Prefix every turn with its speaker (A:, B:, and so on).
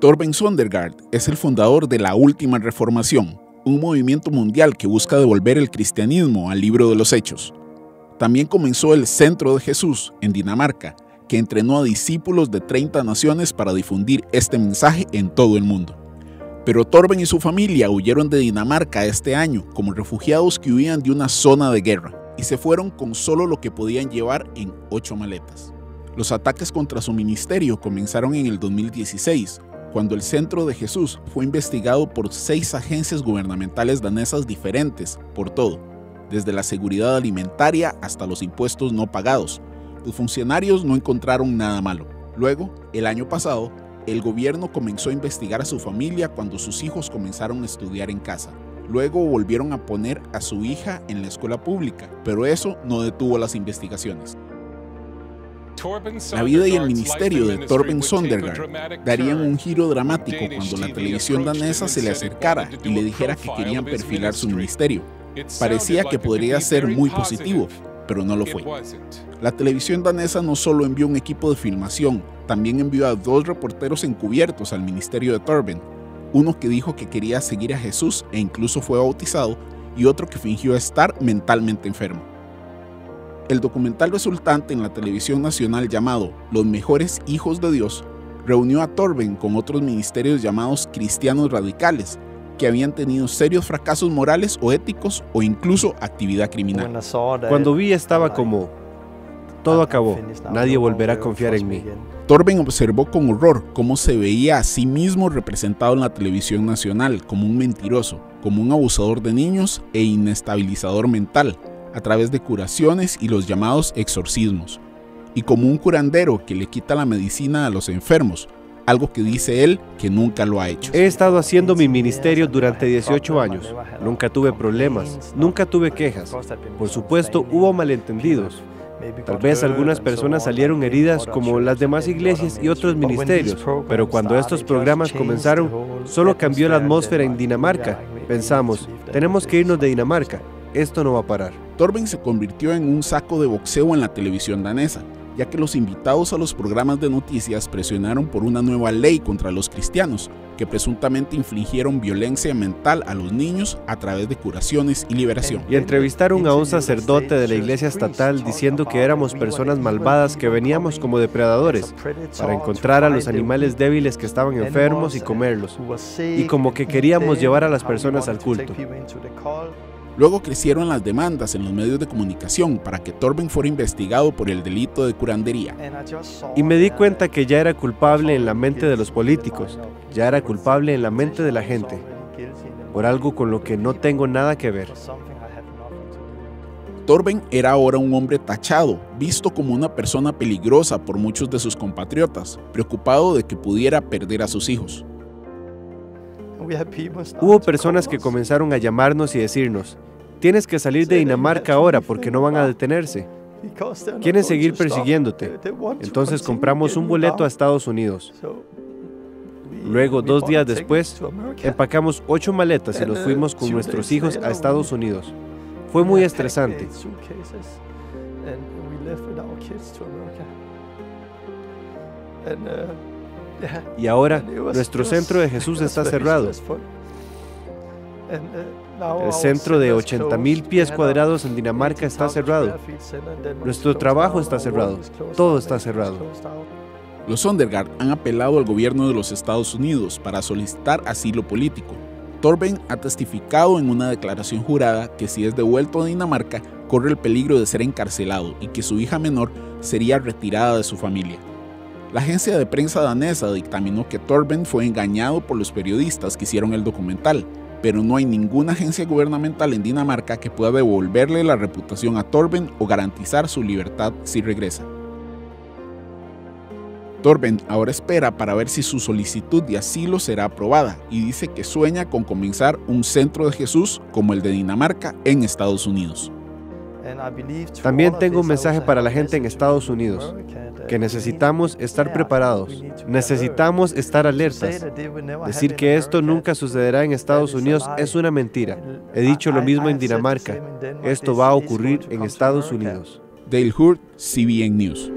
A: Torben Sondergaard es el fundador de la Última Reformación, un movimiento mundial que busca devolver el cristianismo al libro de los hechos. También comenzó el Centro de Jesús en Dinamarca, que entrenó a discípulos de 30 naciones para difundir este mensaje en todo el mundo. Pero Torben y su familia huyeron de Dinamarca este año como refugiados que huían de una zona de guerra y se fueron con solo lo que podían llevar en ocho maletas. Los ataques contra su ministerio comenzaron en el 2016, cuando el Centro de Jesús fue investigado por seis agencias gubernamentales danesas diferentes por todo, desde la seguridad alimentaria hasta los impuestos no pagados. Los funcionarios no encontraron nada malo. Luego, el año pasado, el gobierno comenzó a investigar a su familia cuando sus hijos comenzaron a estudiar en casa. Luego volvieron a poner a su hija en la escuela pública, pero eso no detuvo las investigaciones. La vida y el ministerio de Torben Sondergaard darían un giro dramático cuando la televisión danesa se le acercara y le dijera que querían perfilar su ministerio. Parecía que podría ser muy positivo, pero no lo fue. La televisión danesa no solo envió un equipo de filmación, también envió a dos reporteros encubiertos al ministerio de Torben, uno que dijo que quería seguir a Jesús e incluso fue bautizado, y otro que fingió estar mentalmente enfermo. El documental resultante en la televisión nacional llamado Los mejores hijos de Dios reunió a Torben con otros ministerios llamados cristianos radicales, que habían tenido serios fracasos morales o éticos o incluso actividad criminal.
B: Cuando vi estaba como, todo acabó, nadie volverá a confiar en mí.
A: Torben observó con horror cómo se veía a sí mismo representado en la televisión nacional como un mentiroso, como un abusador de niños e inestabilizador mental, a través de curaciones y los llamados exorcismos, y como un curandero que le quita la medicina a los enfermos, algo que dice él que nunca lo ha hecho.
B: He estado haciendo mi ministerio durante 18 años. Nunca tuve problemas, nunca tuve quejas. Por supuesto, hubo malentendidos. Tal vez algunas personas salieron heridas como las demás iglesias y otros ministerios, pero cuando estos programas comenzaron, solo cambió la atmósfera en Dinamarca. Pensamos, tenemos que irnos de Dinamarca, esto no va a parar.
A: Torben se convirtió en un saco de boxeo en la televisión danesa, ya que los invitados a los programas de noticias presionaron por una nueva ley contra los cristianos, que presuntamente infligieron violencia mental a los niños a través de curaciones y liberación.
B: Y entrevistaron a un sacerdote de la iglesia estatal diciendo que éramos personas malvadas que veníamos como depredadores para encontrar a los animales débiles que estaban enfermos y comerlos, y como que queríamos llevar a las personas al culto.
A: Luego crecieron las demandas en los medios de comunicación para que Torben fuera investigado por el delito de curandería.
B: Y me di cuenta que ya era culpable en la mente de los políticos, ya era culpable en la mente de la gente, por algo con lo que no tengo nada que ver.
A: Torben era ahora un hombre tachado, visto como una persona peligrosa por muchos de sus compatriotas, preocupado de que pudiera perder a sus hijos.
B: Hubo personas que comenzaron a llamarnos y decirnos, tienes que salir de Dinamarca ahora porque no van a detenerse. Quieren seguir persiguiéndote. Entonces compramos un boleto a Estados Unidos. Luego, dos días después, empacamos ocho maletas y nos fuimos con nuestros hijos a Estados Unidos. Fue muy estresante. Y ahora nuestro centro de Jesús está cerrado. El centro de 80.000 pies cuadrados en Dinamarca está cerrado. Nuestro trabajo está cerrado. Todo está cerrado.
A: Los Sondergaard han apelado al gobierno de los Estados Unidos para solicitar asilo político. Torben ha testificado en una declaración jurada que si es devuelto a Dinamarca, corre el peligro de ser encarcelado y que su hija menor sería retirada de su familia. La agencia de prensa danesa dictaminó que Torben fue engañado por los periodistas que hicieron el documental, pero no hay ninguna agencia gubernamental en Dinamarca que pueda devolverle la reputación a Torben o garantizar su libertad si regresa. Torben ahora espera para ver si su solicitud de asilo será aprobada y dice que sueña con comenzar un centro de Jesús como el de Dinamarca en Estados Unidos.
B: También tengo un mensaje para la gente en Estados Unidos, que necesitamos estar preparados, necesitamos estar alertas. Decir que esto nunca sucederá en Estados Unidos es una mentira. He dicho lo mismo en Dinamarca. Esto va a ocurrir en Estados Unidos.
A: Dale Hurt, CBN News.